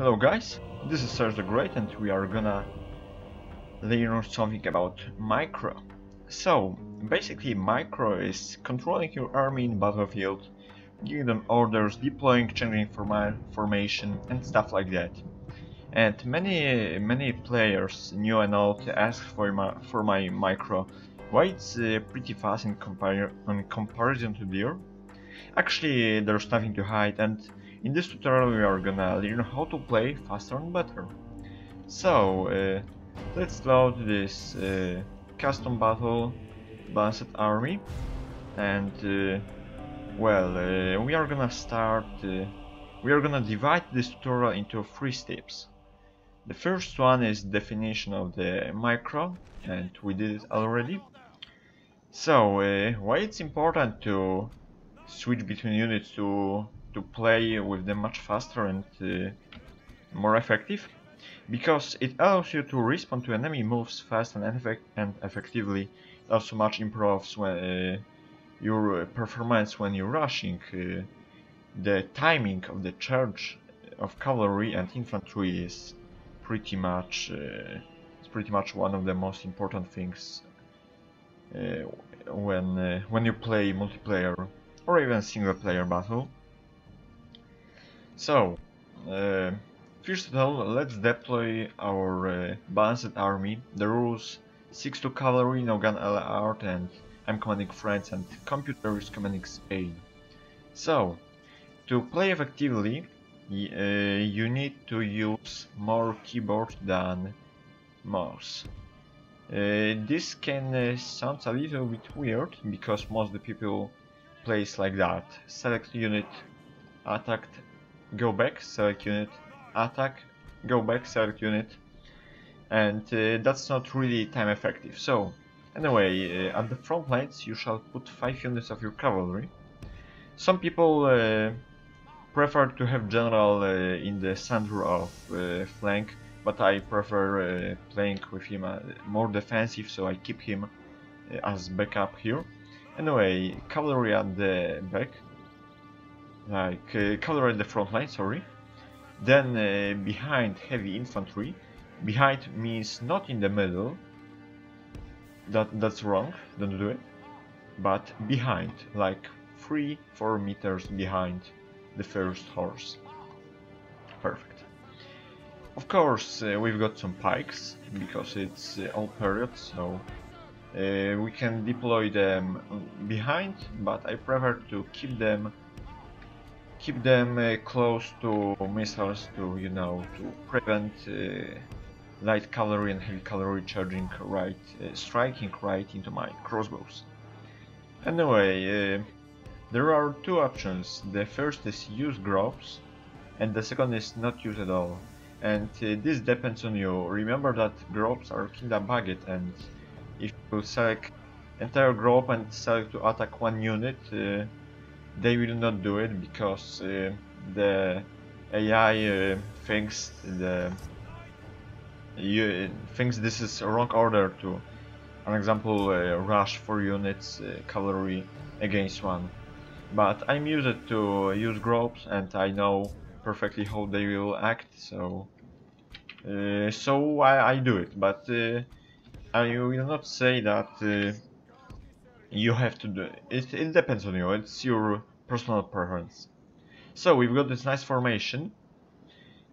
Hello guys, this is Cyrus the Great and we are gonna learn something about Micro. So, basically Micro is controlling your army in battlefield, giving them orders, deploying, changing forma formation and stuff like that. And many many players, new and old, ask for my, for my Micro. Why it's uh, pretty fast in, compar in comparison to their? Actually, there's nothing to hide and in this tutorial we are gonna learn how to play faster and better. So, uh, let's load this uh, custom battle balanced army and uh, well, uh, we are gonna start, uh, we are gonna divide this tutorial into three steps. The first one is definition of the micro and we did it already. So, uh, why it's important to switch between units to to play with them much faster and uh, more effective because it allows you to respond to enemy moves fast and, effect and effectively. It also much improves when, uh, your performance when you're rushing. Uh, the timing of the charge of cavalry and infantry is pretty much uh, it's pretty much one of the most important things uh, when uh, when you play multiplayer or even single player battle. So, uh, first of all, let's deploy our uh, balanced army. The rules 6 to cavalry, no gun art, and I'm commanding France and computer is commanding Spain. So, to play effectively, uh, you need to use more keyboard than mouse. Uh, this can uh, sound a little bit weird because most of the people plays like that. Select unit, attacked, go back, select unit, attack, go back, select unit, and uh, that's not really time effective. So, anyway, uh, at the front lines you shall put 5 units of your cavalry. Some people uh, prefer to have general uh, in the center of uh, flank, but I prefer uh, playing with him more defensive, so I keep him as backup here. Anyway, cavalry at the back, like uh, cavalry at the front line, sorry. Then uh, behind heavy infantry. Behind means not in the middle. That that's wrong. Don't do it. But behind, like three, four meters behind the first horse. Perfect. Of course, uh, we've got some pikes because it's uh, all period, so uh, we can deploy them behind, but I prefer to keep them keep them uh, close to missiles to, you know, to prevent uh, light cavalry and heavy cavalry charging right, uh, striking right into my crossbows. Anyway, uh, there are two options. The first is use groups, and the second is not use at all. And uh, this depends on you. Remember that groups are kinda bugged, and if you select entire group and select to attack one unit, uh, they will not do it because uh, the AI uh, thinks the you thinks this is wrong order to an example uh, rush four units uh, cavalry against one but I'm used to use groups and I know perfectly how they will act so uh, so I, I, do it but uh, I will not say that you have to do it. It depends on you. It's your personal preference. So we've got this nice formation,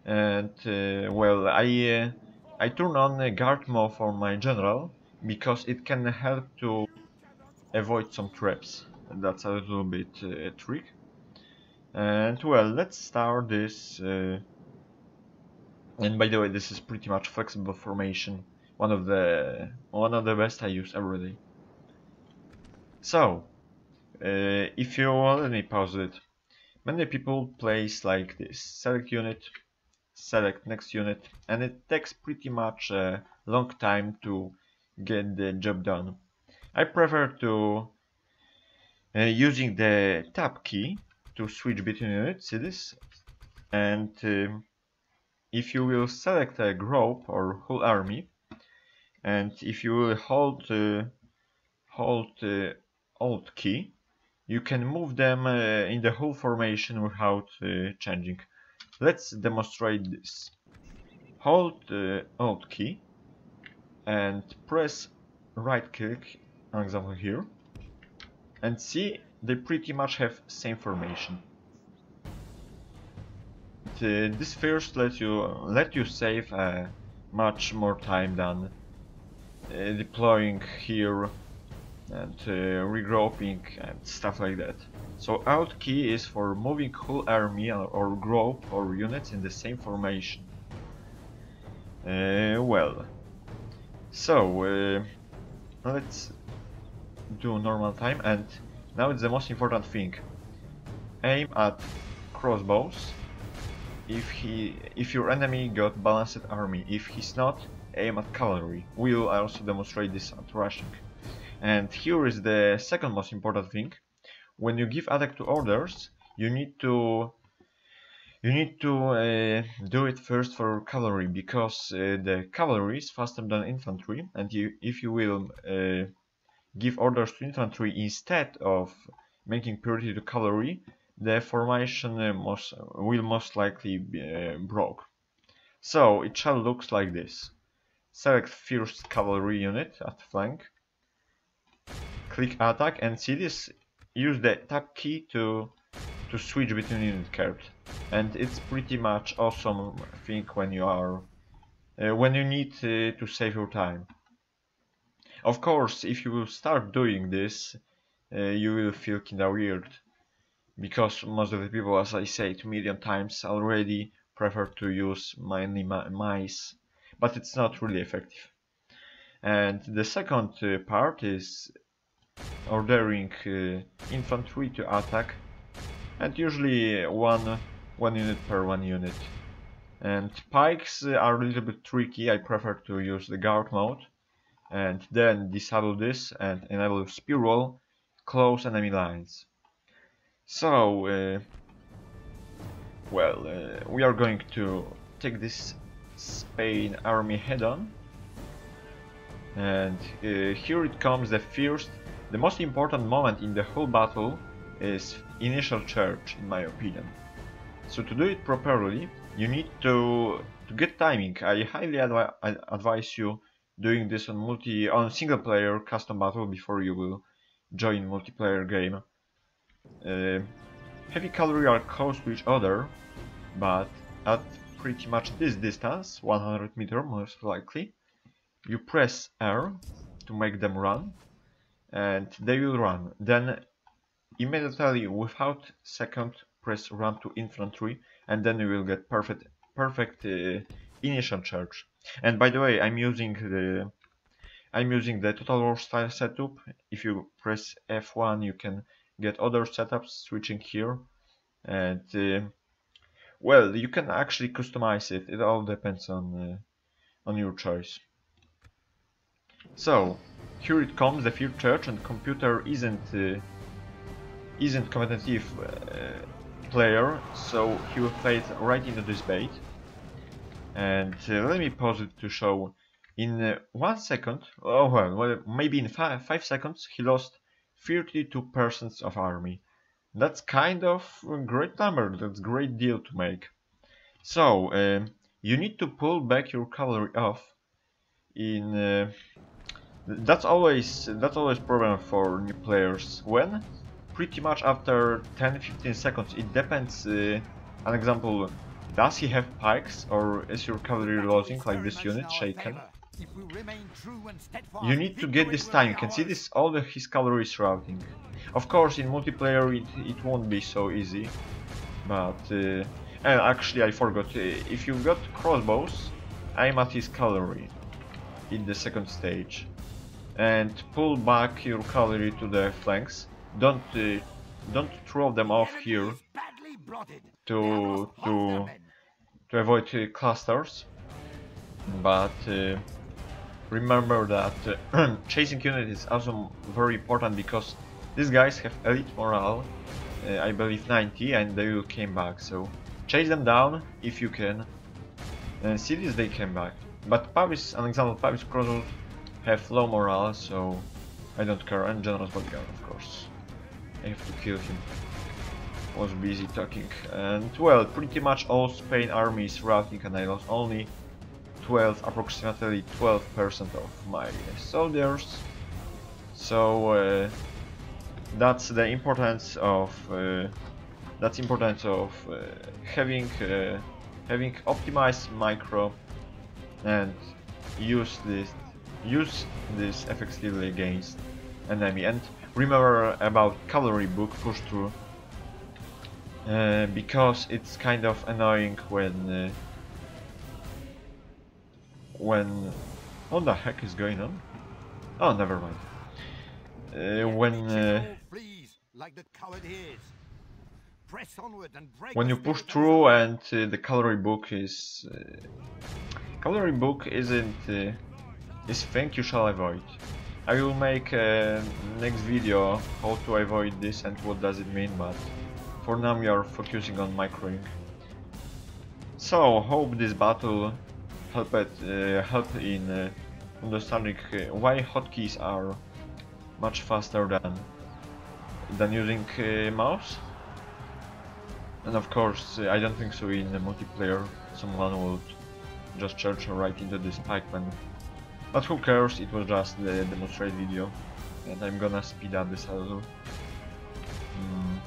and uh, well, I uh, I turn on guard mode for my general because it can help to avoid some traps. And that's a little bit uh, a trick. And well, let's start this. Uh, and by the way, this is pretty much flexible formation. One of the one of the best I use every day. So, uh, if you let me pause it. Many people place like this. Select unit, select next unit, and it takes pretty much a long time to get the job done. I prefer to uh, using the tab key to switch between units, see this? And uh, if you will select a group or whole army, and if you will hold uh, hold uh, Alt key, you can move them uh, in the whole formation without uh, changing. let's demonstrate this. Hold the Alt key and press right click, an example here, and see they pretty much have same formation. This first let you let you save uh, much more time than uh, deploying here and uh, regrouping and stuff like that. So Alt key is for moving whole army or, group or units in the same formation. Uh, well, so uh, let's do normal time and now it's the most important thing. Aim at crossbows if he if your enemy got balanced army. If he's not, aim at cavalry. We'll also demonstrate this at rushing. And here is the second most important thing. When you give attack to orders, you need to you need to uh, do it first for cavalry because uh, the cavalry is faster than infantry and you, if you will uh, give orders to infantry instead of making priority to cavalry the formation uh, most, will most likely be uh, broke. So it shall looks like this. Select first cavalry unit at flank. Click attack and see this. Use the tab key to to switch between unit cards. And it's pretty much awesome thing when you are uh, when you need uh, to save your time. Of course, if you will start doing this, uh, you will feel kinda weird because most of the people, as I said million times already, prefer to use mainly mice, but it's not really effective. And the second uh, part is ordering uh, infantry to attack, and usually one one unit per one unit. And pikes are a little bit tricky. I prefer to use the guard mode, and then disable this and enable roll, close enemy lines. So, uh, well, uh, we are going to take this Spain army head on. And uh, here it comes the first, the most important moment in the whole battle is initial charge, in my opinion. So to do it properly, you need to to get timing. I highly advi advise you doing this on multi on single player custom battle before you will join multiplayer game. Uh, heavy cavalry are close to each other, but at pretty much this distance, 100 meter most likely, you press R to make them run, and they will run. Then immediately, without second, press run to infantry, and then you will get perfect perfect uh, initial charge. And by the way, I'm using the I'm using the Total War style setup. If you press F1, you can get other setups switching here and uh, well you can actually customize it it all depends on uh, on your choice so here it comes the field church and computer isn't uh, isn't competitive uh, player so he will play it right into this bait and uh, let me pause it to show in uh, one second oh well maybe in five, five seconds he lost 32% of army. That's kind of a great number, that's great deal to make. So, uh, you need to pull back your cavalry off in... That's always that's always problem for new players. When? Pretty much after 10-15 seconds. It depends. Uh, an example, does he have pikes or is your cavalry losing like this unit shaken? You need to get this time, you can see this all the his cavalry is routing. Of course in multiplayer it, it won't be so easy, but... Uh, and actually I forgot, uh, if you've got crossbows, aim at his cavalry in the second stage. And pull back your cavalry to the flanks, don't uh, don't throw them off here to to to avoid uh, clusters. But uh, remember that uh, chasing unit is also very important because these guys have elite morale, uh, I believe 90, and they will came back, so chase them down if you can. And see this, they came back. But Pavis, an example, Pavis Crossbows have low morale, so I don't care, and General's Bodyguard, of course. I have to kill him. was busy talking. And well, pretty much all Spain army is routing and I lost only 12, approximately 12% of my soldiers. So uh, that's the importance of uh, that's importance of uh, having uh, having optimized micro and use this use this effectively against enemy. And remember about cavalry bug push through uh, because it's kind of annoying when uh, when what the heck is going on? Oh never mind. Uh, when uh, when you push through and uh, the cavalry bug is uh, cavalry bug isn't uh, is thing you shall avoid I will make a next video how to avoid this and what does it mean but for now we are focusing on microing so hope this battle helped uh, help in uh, understanding uh, why hotkeys are much faster than than using uh, mouse. And of course, uh, I don't think so in the multiplayer someone would just charge right into this pikeman. But who cares, it was just the demonstrate video. And I'm gonna speed up this a little. Mm.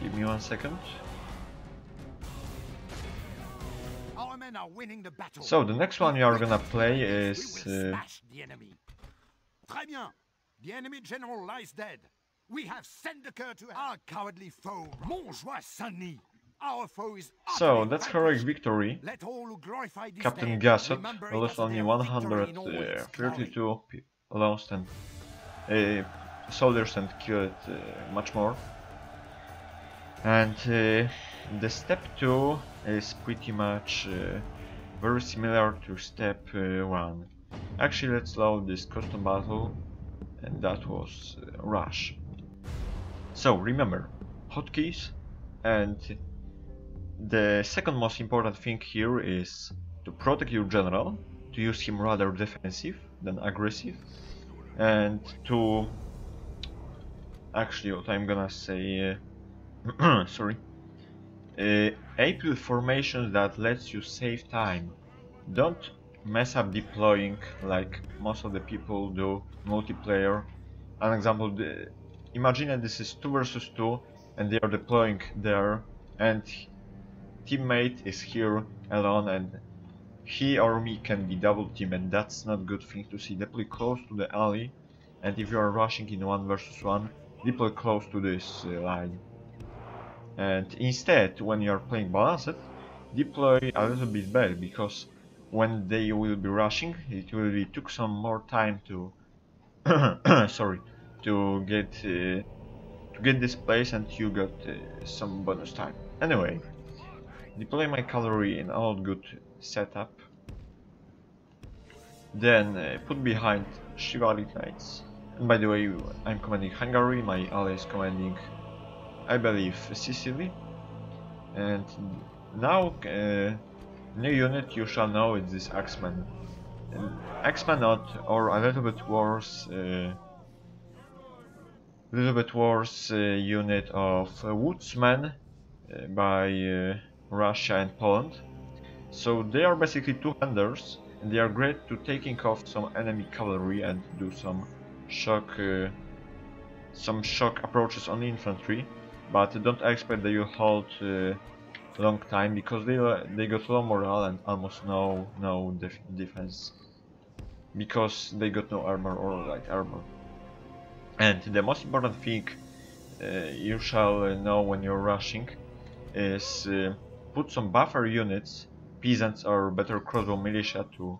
Give me one second. The so the next one you are gonna play is... Uh, the enemy general lies dead. We have Sendeker to our cowardly foe, Montjoie Saint-Denis. Our foe is So that's correct victory. Captain Gassot lost only 132 uh, lost and uh, soldiers and killed uh, much more. And uh, the step 2 is pretty much uh, very similar to step uh, 1. Actually let's load this custom battle and that was uh, Rush. So remember, hotkeys and the second most important thing here is to protect your general, to use him rather defensive than aggressive, and to actually what I'm gonna say, uh, sorry, uh, ape with formations that lets you save time. Don't mess up deploying like most of the people do multiplayer. An example, the, imagine that this is 2 versus 2 and they are deploying there and teammate is here alone and he or me can be double team and that's not good thing to see. Deploy close to the alley and if you are rushing in 1 versus 1, deploy close to this uh, line. And instead, when you are playing balanced, deploy a little bit back because when they will be rushing it will be took some more time to sorry to get uh, to get this place and you got uh, some bonus time anyway deploy my cavalry in all good setup. Then uh, put behind chivalric knights and by the way I'm commanding Hungary. My ally is commanding I believe Sicily. And now uh, New unit you shall know is this Axeman. Axeman not, or a little bit worse, uh, little bit worse uh, unit of Woodsmen uh, by uh, Russia and Poland. So they are basically two-handers, and they are great to taking off some enemy cavalry and do some shock, uh, some shock approaches on infantry. But don't expect that you hold long time because they they got low morale and almost no no def defense because they got no armor or light armor. And the most important thing uh, you shall know when you're rushing is uh, put some buffer units, peasants or better crossbow militia to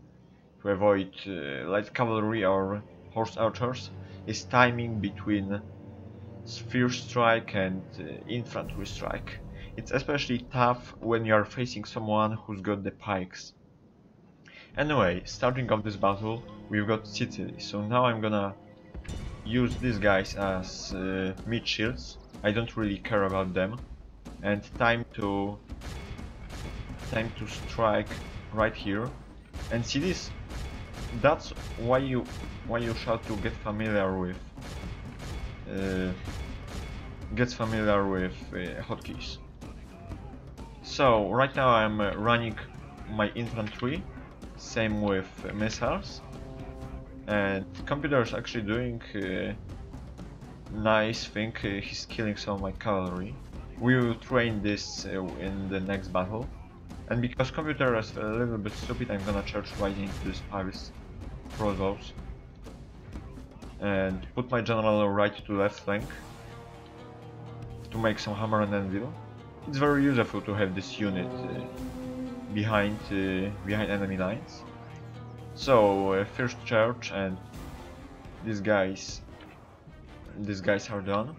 to avoid uh, light cavalry or horse archers. Is timing between spear strike and uh, infantry strike. It's especially tough when you are facing someone who's got the pikes. Anyway, starting off this battle, we've got Sicily, so now I'm gonna use these guys as uh, meat shields. I don't really care about them. And time to time to strike right here. And see this? That's why you why you shall to get familiar with. Uh, gets familiar with uh, hotkeys. So right now I'm uh, running my infantry, same with missiles, and computer is actually doing uh, nice thing. Uh, he's killing some of my cavalry. We will train this uh, in the next battle. And because computer is a little bit stupid, I'm gonna charge right into this Pavis crossbows and put my general right to left flank to make some hammer and anvil. It's very useful to have this unit uh, behind uh, behind enemy lines. So uh, first charge and these guys these guys are done.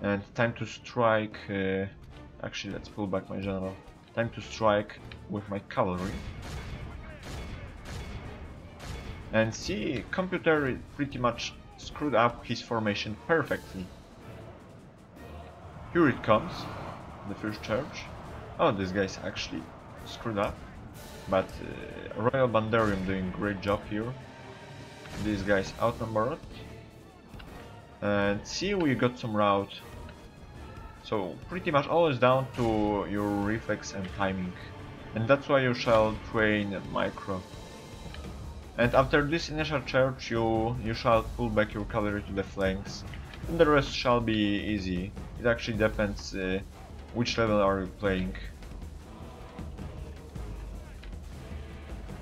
And time to strike uh, actually let's pull back my general. Time to strike with my cavalry. And see, computer pretty much screwed up his formation perfectly. Here it comes, the first charge. Oh, this guy's actually screwed up. But uh, Royal Banderium doing great job here. These guys outnumbered. And see, we got some route. So pretty much all is down to your reflex and timing. And that's why you shall train micro. And after this initial charge you, you shall pull back your cavalry to the flanks. And the rest shall be easy. It actually depends uh, which level are you playing.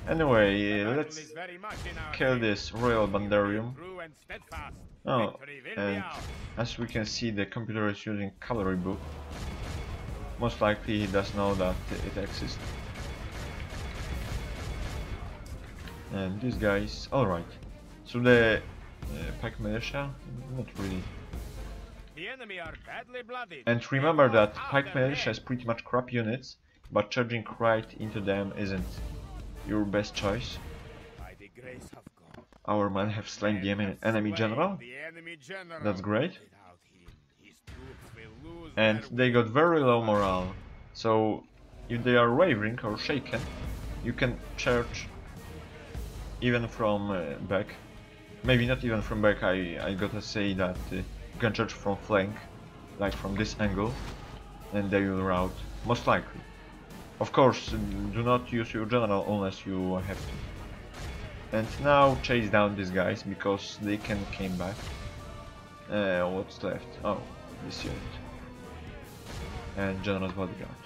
Anyway, let's kill this Royal Banderium. Oh, and as we can see the computer is using cavalry bug. Most likely he does know that it exists. And these guys, alright. So the uh, Pike Militia? Not really. And remember that pack Militia is pretty much crap units, but charging right into them isn't your best choice. Our men have slain the enemy general. That's great. And they got very low morale. So if they are wavering or shaken, you can charge even from uh, back. Maybe not even from back, I, I gotta say that uh, you can charge from flank, like from this angle, and they will rout, most likely. Of course, do not use your general unless you have to. And now chase down these guys, because they can came back. Uh, what's left? Oh, this unit. And General's bodyguard.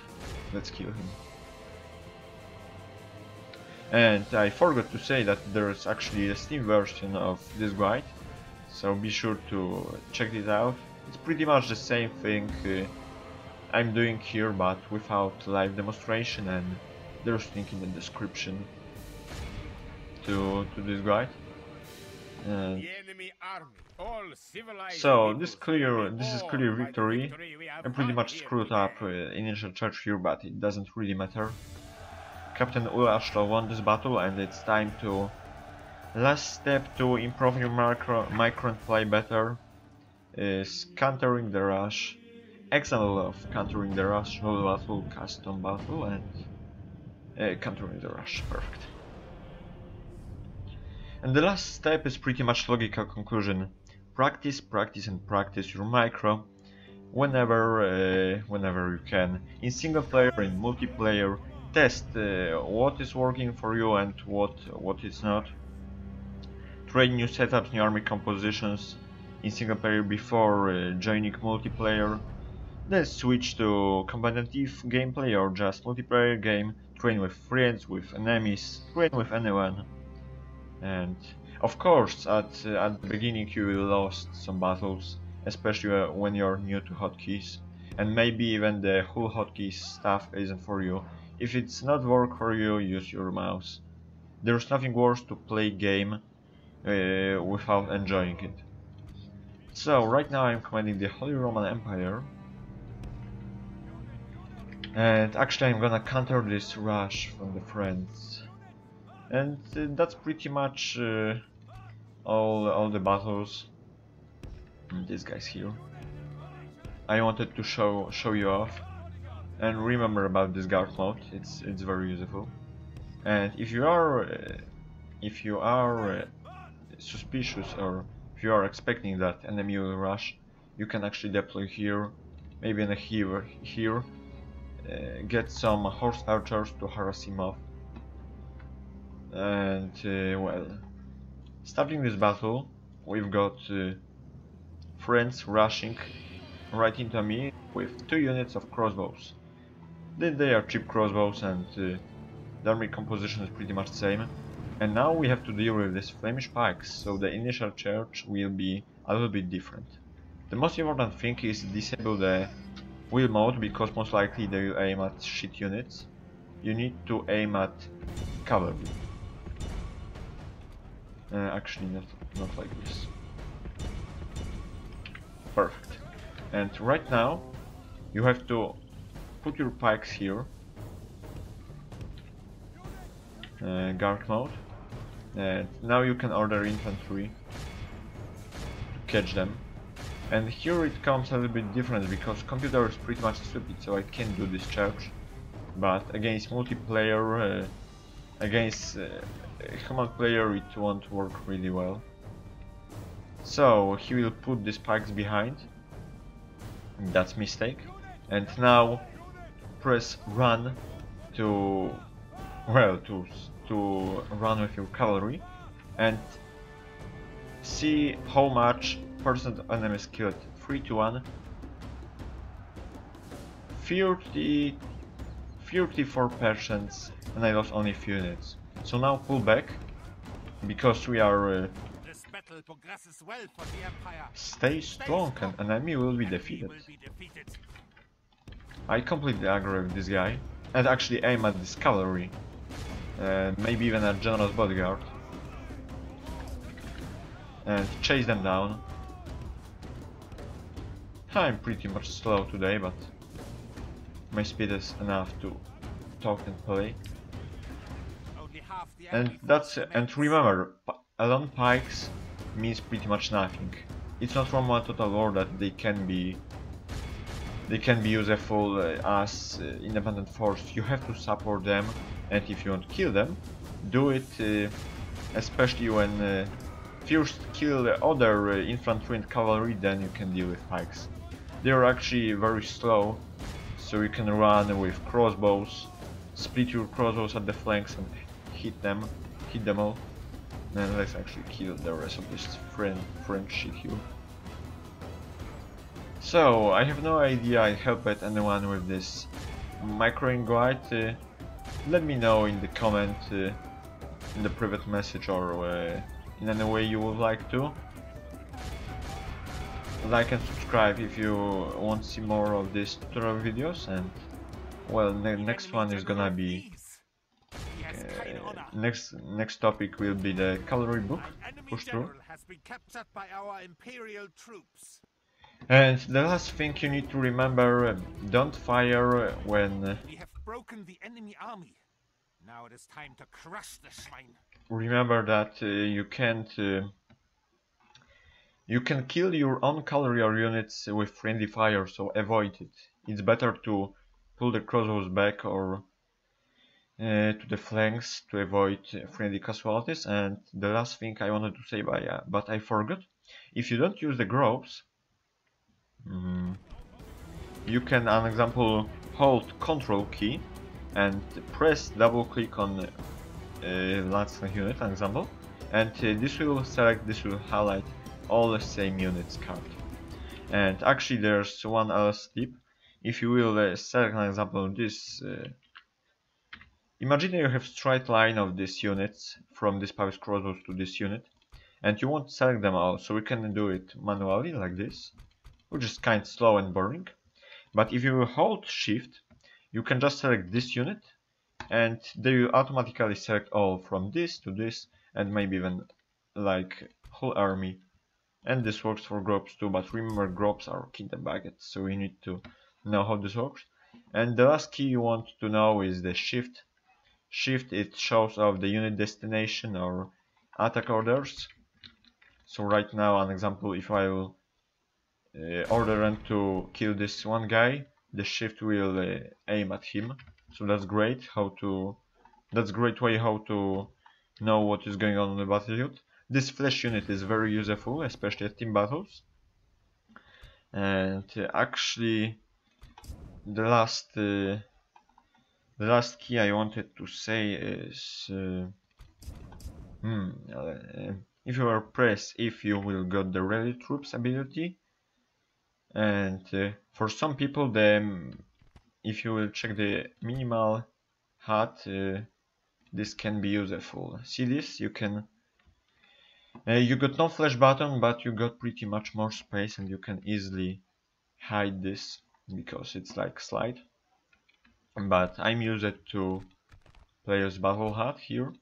Let's kill him. And I forgot to say that there's actually a Steam version of this guide, so be sure to check it out. It's pretty much the same thing uh, I'm doing here, but without live demonstration, and there's link in the description to, to this guide. And so this clear, this is clear victory. I pretty much screwed up uh, initial charge here, but it doesn't really matter. Captain Ulashlo won this battle and it's time to last step to improve your micro, micro and play better is countering the rush. Example of countering the rush, whole battle, custom battle and uh, countering the rush, perfect. And the last step is pretty much logical conclusion. Practice, practice and practice your micro whenever uh, whenever you can. In single player, in multiplayer, test uh, what is working for you and what what is not. Try new setups, new army compositions in single player before uh, joining multiplayer. Then switch to competitive gameplay or just multiplayer game. Train with friends, with enemies, train with anyone. And of course, at uh, at the beginning you will lost some battles, especially uh, when you're new to hotkeys, and maybe even the whole hotkeys stuff isn't for you. If it's not work for you, use your mouse. There's nothing worse to play game uh, without enjoying it. So right now I'm commanding the Holy Roman Empire. And actually I'm gonna counter this rush from the friends. And uh, that's pretty much uh, all, all the battles. And this guy's here. I wanted to show show you off and remember about this guard mode it's it's very useful and if you are uh, if you are uh, suspicious or if you are expecting that enemy will rush you can actually deploy here, maybe in a here, here uh, get some horse archers to harass him off. And uh, well, starting this battle, we've got uh, friends rushing right into me with two units of crossbows. Then they are cheap crossbows and uh, the army composition is pretty much the same. And now we have to deal with these Flemish pikes, so the initial charge will be a little bit different. The most important thing is disable the wheel mode, because most likely they will aim at shit units. You need to aim at cavalry. Uh, actually, not, not like this. Perfect. And right now, you have to put your pikes here. Uh, guard mode. And now you can order infantry to catch them. And here it comes a little bit different because computer is pretty much stupid, so I can't do this charge. But against multiplayer, uh, against uh, human player, it won't work really well. So he will put the spikes behind. That's mistake. And now press run to well to to run with your cavalry and see how much percent enemies killed. 3 to 1 30 34 percent and I lost only few units. So now pull back because we are uh, progresses well for the Empire. stay strong and enemy will be defeated. Will be defeated. I completely agree with this guy. And actually aim at this cavalry. Uh, maybe even a general's bodyguard. And chase them down I'm pretty much slow today but my speed is enough to talk and play. Only half the and that's and remember alone pikes means pretty much nothing. It's not from one total war that they can be they can be useful uh, as uh, independent force. You have to support them and if you want to kill them do it uh, especially when uh, first kill the other infantry and cavalry then you can deal with pikes they are actually very slow so you can run with crossbows split your crossbows at the flanks and hit them hit them all. And let's actually kill the rest of this friend French shit here. So I have no idea I helped anyone with this micro guide uh, let me know in the comment uh, in the private message or uh, in any way you would like to. Like and subscribe if you want to see more of these tutorial videos and well the next one is gonna be leaves. He has kind uh, next next topic will be the cavalry bug push through has been captured by our imperial troops. and the last thing you need to remember uh, don't fire when uh, We have broken the enemy army. Now it is time to crush the swine. remember that uh, you can't uh, you can kill your own cavalry units with friendly fire so avoid it. It's better to pull the crossbows back or uh, to the flanks to avoid friendly casualties. And the last thing I wanted to say by, uh, but I forgot. If you don't use the groves mm, you can an example hold control key and press double click on uh, Lance unit, an example, and uh, this will select, this will highlight all the same units card. And actually, there's one other tip. If you will uh, select an example of this, uh, imagine you have straight line of these units from this Pavis crossbows to this unit, and you want to select them all, so we can do it manually like this, which is kind of slow and boring. But if you hold Shift, you can just select this unit and they will automatically select all from this to this and maybe even like whole army and this works for groups too but remember groups are kingdom buckets so you need to know how this works. And the last key you want to know is the shift. Shift it shows off the unit destination or attack orders. So right now an example if I will uh, order them to kill this one guy the shift will uh, aim at him. So that's great how to that's great way how to know what is going on in the battlefield this flash unit is very useful especially at team battles. And uh, actually the last uh, the last key I wanted to say is uh, hmm, uh, if you are press if you will get the rally troops ability. And uh, for some people the if you will check the minimal HUD uh, this can be useful. See this? You can uh, you got no flash button but you got pretty much more space and you can easily hide this because it's like slide. But I'm used to players battle HUD here.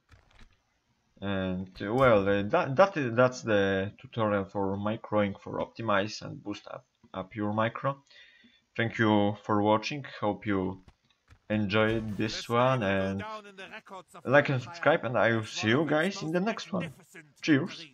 And uh, well uh, that, that is, that's the tutorial for microing for optimize and boost up, up your micro. Thank you for watching. Hope you enjoyed this one and like and subscribe and I will see you guys in the next one. Cheers